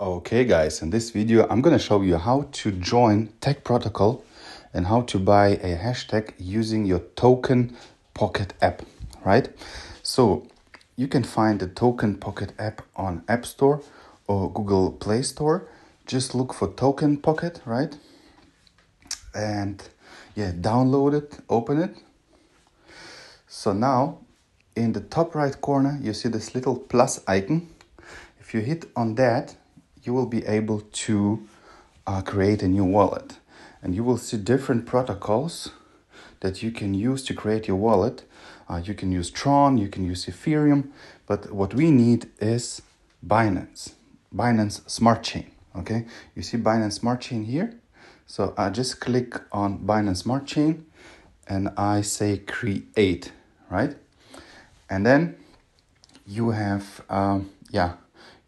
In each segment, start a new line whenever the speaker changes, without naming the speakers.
Okay guys, in this video I'm gonna show you how to join TAG Protocol and how to buy a hashtag using your Token Pocket app, right? So you can find the Token Pocket app on App Store or Google Play Store. Just look for Token Pocket, right? And yeah, download it, open it. So now in the top right corner you see this little plus icon. If you hit on that, you will be able to uh, create a new wallet and you will see different protocols that you can use to create your wallet. Uh, you can use Tron, you can use Ethereum, but what we need is Binance, Binance Smart Chain. Okay, you see Binance Smart Chain here. So I just click on Binance Smart Chain and I say create, right? And then you have, um, yeah,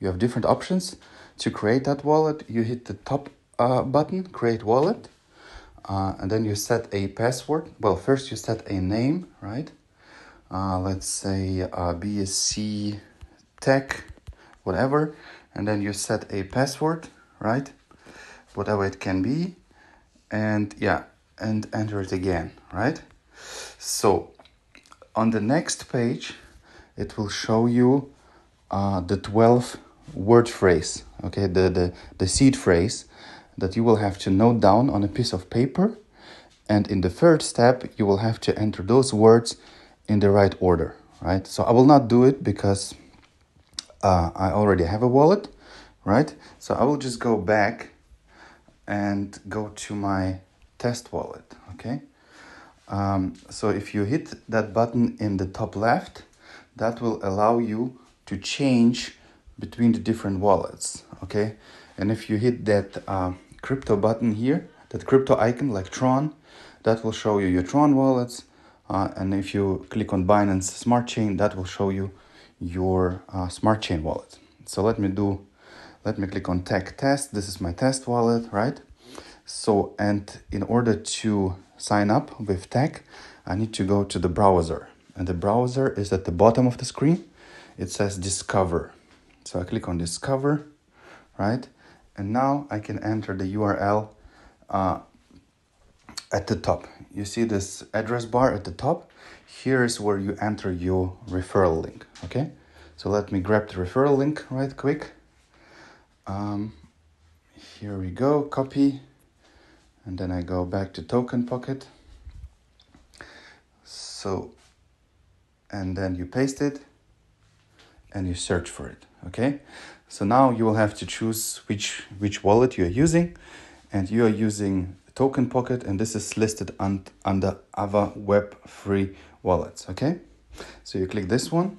you have different options. To create that wallet, you hit the top uh, button, create wallet, uh, and then you set a password. Well, first you set a name, right? Uh, let's say uh, BSC Tech, whatever, and then you set a password, right? Whatever it can be, and yeah, and enter it again, right? So on the next page, it will show you uh, the 12 word phrase, okay, the, the, the seed phrase that you will have to note down on a piece of paper. And in the third step, you will have to enter those words in the right order, right? So I will not do it because uh, I already have a wallet, right? So I will just go back and go to my test wallet, okay? Um, so if you hit that button in the top left, that will allow you to change between the different wallets okay? And if you hit that uh, crypto button here that crypto icon like tron that will show you your tron wallets uh, and if you click on binance smart chain that will show you your uh, smart chain wallet. So let me do let me click on tech test. This is my test wallet right? So and in order to sign up with TAG i need to go to the browser. And the browser is at the bottom of the screen. It says discover so I click on discover, right? And now I can enter the URL uh, at the top. You see this address bar at the top? Here is where you enter your referral link, okay? So let me grab the referral link right quick. Um, here we go, copy. And then I go back to Token Pocket. So, and then you paste it and you search for it okay? So now you will have to choose which which wallet you are using and you are using token pocket and this is listed un- under other web free wallets okay? So you click this one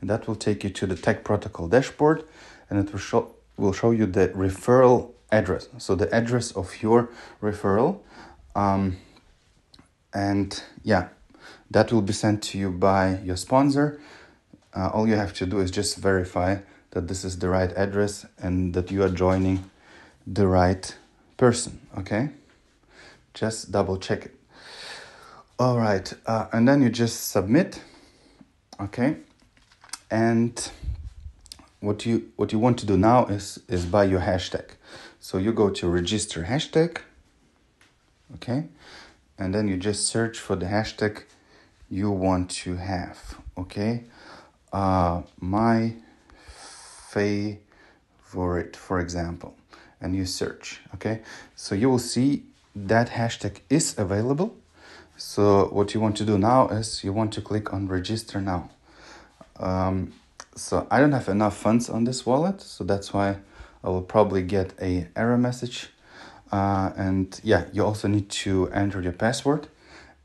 and that will take you to the TAG protocol dashboard and it will show will show you the referral address. So the address of your referral um, and yeah that will be sent to you by your sponsor uh, all you have to do is just verify that this is the right address and that you are joining the right person okay? Just double check it. All right uh, and then you just submit okay? And what you what you want to do now is is buy your hashtag. So you go to register hashtag okay? And then you just search for the hashtag you want to have okay uh, my favorite, for it for example, and you search, okay? So you will see that hashtag is available. So what you want to do now is you want to click on register now. Um, so I don't have enough funds on this wallet, so that's why I will probably get a error message. Uh, and yeah, you also need to enter your password.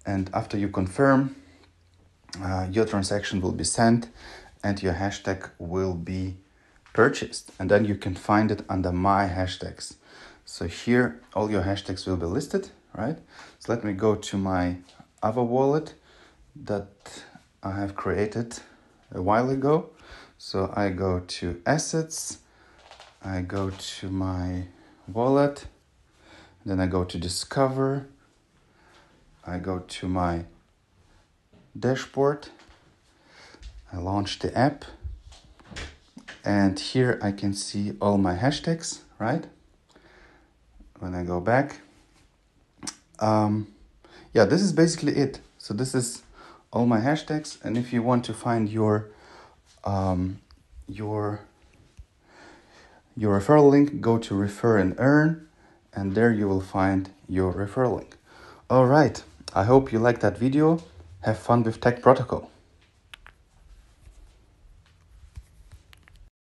And after you confirm, uh, your transaction will be sent and your hashtag will be purchased. And then you can find it under my hashtags. So here all your hashtags will be listed right? So let me go to my other wallet that i have created a while ago. So i go to assets i go to my wallet then i go to discover i go to my dashboard I launch the app And here I can see all my hashtags, right? When I go back. Um, yeah, this is basically it. So this is all my hashtags. And if you want to find your um, your your referral link, go to refer and earn, and there you will find your referral link. All right. I hope you liked that video. Have fun with TAG Protocol.